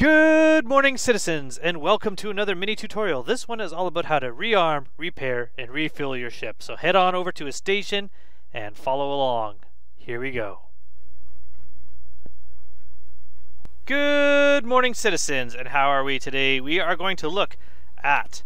Good morning, citizens, and welcome to another mini tutorial. This one is all about how to rearm, repair, and refuel your ship. So head on over to a station and follow along. Here we go. Good morning, citizens, and how are we today? We are going to look at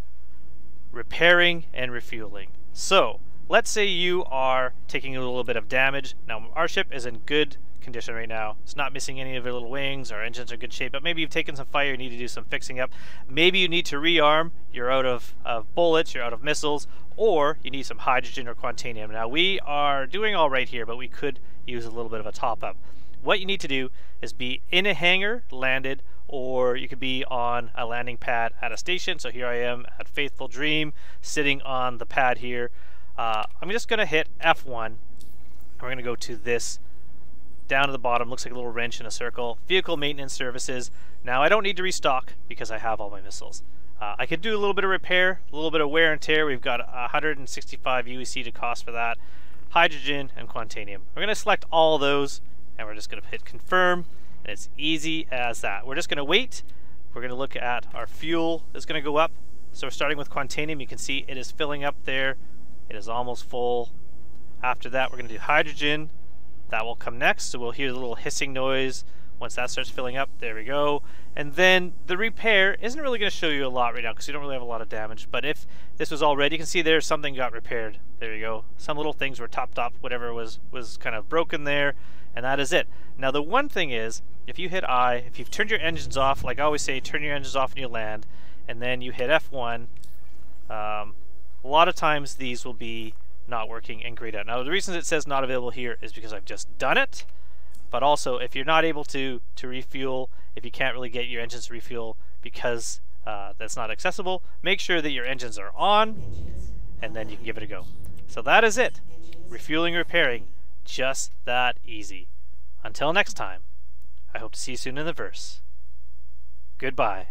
repairing and refueling. So, let's say you are taking a little bit of damage. Now, our ship is in good condition right now. It's not missing any of your little wings. Our engines are in good shape, but maybe you've taken some fire, you need to do some fixing up. Maybe you need to rearm, you're out of, of bullets, you're out of missiles, or you need some hydrogen or quantanium. Now we are doing all right here, but we could use a little bit of a top up. What you need to do is be in a hangar, landed, or you could be on a landing pad at a station. So here I am at Faithful Dream, sitting on the pad here. Uh, I'm just going to hit F1. We're going to go to this down to the bottom, looks like a little wrench in a circle. Vehicle maintenance services. Now I don't need to restock because I have all my missiles. Uh, I could do a little bit of repair, a little bit of wear and tear. We've got 165 UEC to cost for that. Hydrogen and Quantanium. We're going to select all those and we're just going to hit confirm and it's easy as that. We're just going to wait. We're going to look at our fuel is going to go up. So we're starting with Quantanium. You can see it is filling up there. It is almost full. After that, we're going to do hydrogen. That will come next, so we'll hear the little hissing noise once that starts filling up. There we go. And then the repair isn't really going to show you a lot right now because you don't really have a lot of damage. But if this was all ready, you can see there something got repaired. There you go. Some little things were topped up, whatever was, was kind of broken there. And that is it. Now the one thing is, if you hit I, if you've turned your engines off, like I always say, turn your engines off when you land, and then you hit F1, um, a lot of times these will be not working and grayed out. Now the reason it says not available here is because I've just done it, but also if you're not able to, to refuel, if you can't really get your engines to refuel because uh, that's not accessible, make sure that your engines are on and then you can give it a go. So that is it. Refueling, repairing, just that easy. Until next time, I hope to see you soon in the verse. Goodbye.